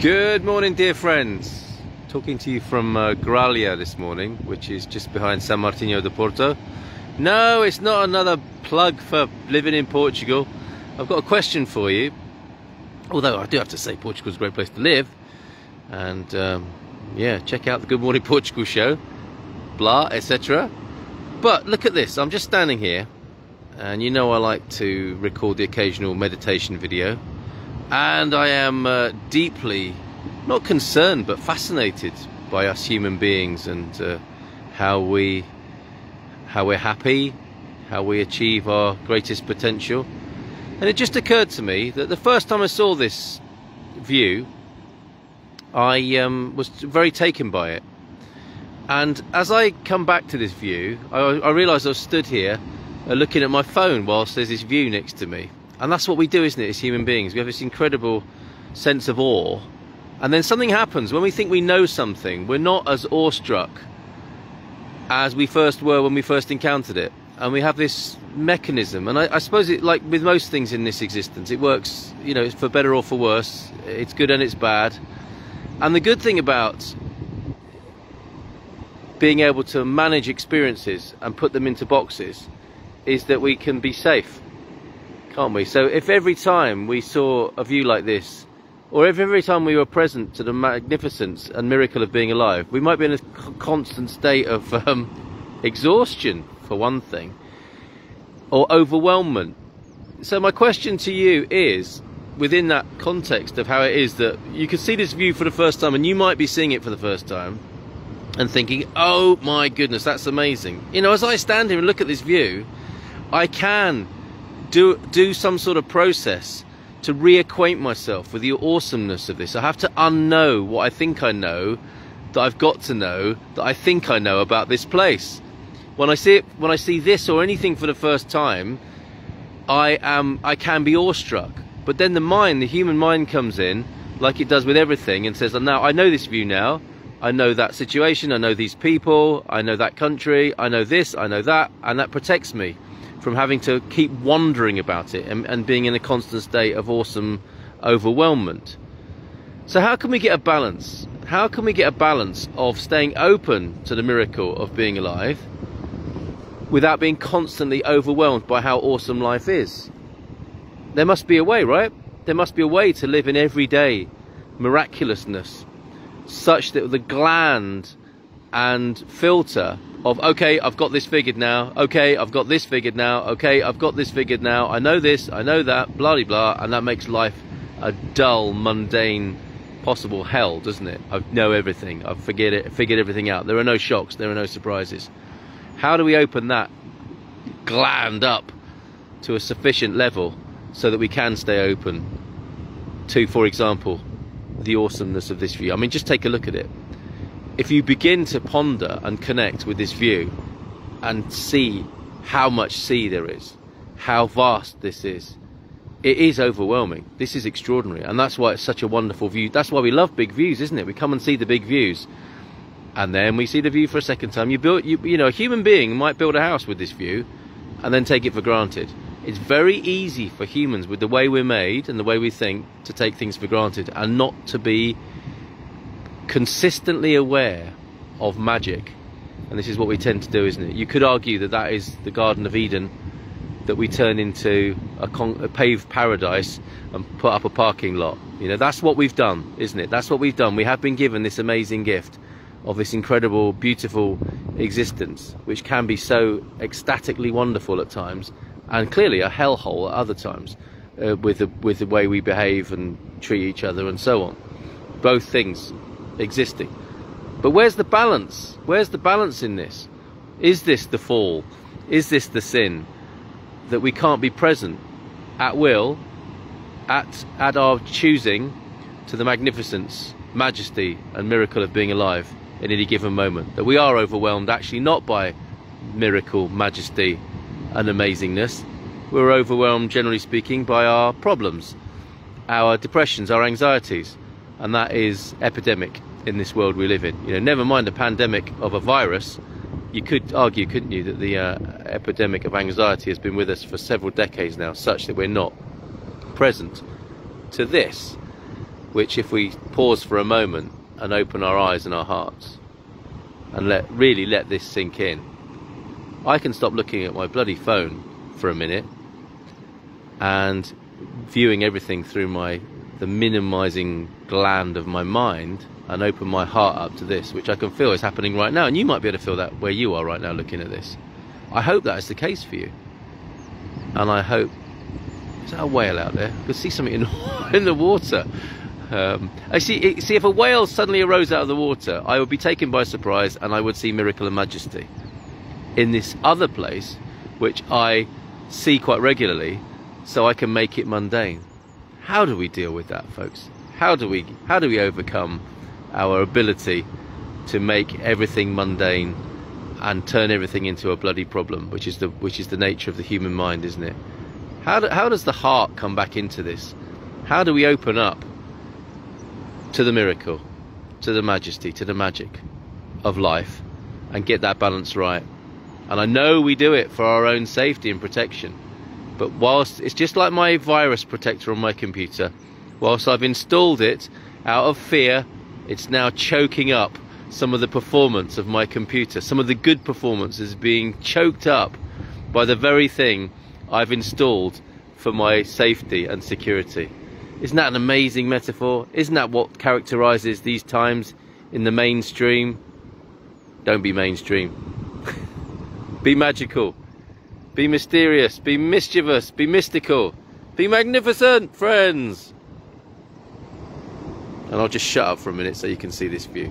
Good morning, dear friends. Talking to you from uh, Gralha this morning, which is just behind São Martinho do Porto. No, it's not another plug for living in Portugal. I've got a question for you. Although I do have to say Portugal's a great place to live. And um, yeah, check out the Good Morning Portugal show, blah, etc. But look at this. I'm just standing here, and you know I like to record the occasional meditation video and I am uh, deeply not concerned but fascinated by us human beings and uh, how we how we're happy how we achieve our greatest potential. And it just occurred to me that the first time I saw this view I um, was very taken by it. And as I come back to this view I, I realised I stood here uh, looking at my phone whilst there's this view next to me and that's what we do, isn't it, as human beings? We have this incredible sense of awe. And then something happens. When we think we know something, we're not as awestruck as we first were when we first encountered it. And we have this mechanism. And I, I suppose it, like with most things in this existence, it works, you know, for better or for worse. It's good and it's bad. And the good thing about being able to manage experiences and put them into boxes is that we can be safe can't we? So if every time we saw a view like this, or if every time we were present to the magnificence and miracle of being alive, we might be in a constant state of um, exhaustion, for one thing, or overwhelmment. So my question to you is, within that context of how it is that you can see this view for the first time, and you might be seeing it for the first time, and thinking, oh my goodness, that's amazing. You know, as I stand here and look at this view, I can do do some sort of process to reacquaint myself with the awesomeness of this. I have to unknow what I think I know that I've got to know that I think I know about this place. When I see it, when I see this or anything for the first time, I am I can be awestruck. But then the mind, the human mind comes in, like it does with everything, and says, "Now I know this view now. I know that situation. I know these people. I know that country. I know this. I know that, and that protects me." From having to keep wondering about it and, and being in a constant state of awesome overwhelmment. So how can we get a balance? How can we get a balance of staying open to the miracle of being alive without being constantly overwhelmed by how awesome life is? There must be a way, right? There must be a way to live in everyday miraculousness such that the gland and filter of okay I've got this figured now okay I've got this figured now okay I've got this figured now I know this I know that blah blah blah and that makes life a dull mundane possible hell doesn't it? I know everything I've figured it figured everything out. There are no shocks there are no surprises. How do we open that gland up to a sufficient level so that we can stay open? To for example the awesomeness of this view. I mean just take a look at it if you begin to ponder and connect with this view and see how much sea there is, how vast this is, it is overwhelming. This is extraordinary. And that's why it's such a wonderful view. That's why we love big views, isn't it? We come and see the big views. And then we see the view for a second time. You build, you, you know, a human being might build a house with this view and then take it for granted. It's very easy for humans, with the way we're made and the way we think, to take things for granted and not to be consistently aware of magic, and this is what we tend to do, isn't it? You could argue that that is the Garden of Eden that we turn into a, a, paved paradise and put up a parking lot. You know, that's what we've done, isn't it? That's what we've done. We have been given this amazing gift of this incredible, beautiful existence, which can be so ecstatically wonderful at times, and clearly a hellhole at other times, uh, with the with the way we behave and treat each other and so on. Both things existing. But where's the balance? Where's the balance in this? Is this the fall? Is this the sin that we can't be present at will, at, at our choosing to the magnificence, majesty, and miracle of being alive in any given moment? That we are overwhelmed actually not by miracle, majesty, and amazingness. We're overwhelmed, generally speaking, by our problems, our depressions, our anxieties, and that is epidemic in this world we live in. You know, never mind a pandemic of a virus. You could argue, couldn't you, that the uh, epidemic of anxiety has been with us for several decades now, such that we're not present to this, which if we pause for a moment and open our eyes and our hearts and let really let this sink in, I can stop looking at my bloody phone for a minute and viewing everything through my the minimizing gland of my mind and open my heart up to this, which I can feel is happening right now. And you might be able to feel that where you are right now looking at this. I hope that is the case for you. And I hope. Is that a whale out there? I could see something in, the water. Um, I see. See, if a whale suddenly arose out of the water, I would be taken by surprise, and I would see miracle and majesty. In this other place, which I see quite regularly, so I can make it mundane. How do we deal with that, folks? How do we how do we overcome our ability to make everything mundane and turn everything into a bloody problem, which is the which is the nature of the human mind, isn't it? How do, how does the heart come back into this? How do we open up to the miracle, to the majesty, to the magic of life, and get that balance right? And I know we do it for our own safety and protection. But whilst it's just like my virus protector on my computer, whilst I've installed it out of fear, it's now choking up some of the performance of my computer. Some of the good performance is being choked up by the very thing I've installed for my safety and security. Isn't that an amazing metaphor? Isn't that what characterizes these times in the mainstream? Don't be mainstream. Be magical. Be mysterious. Be mischievous. Be mystical. Be magnificent, friends. And I'll just shut up for a minute so you can see this view.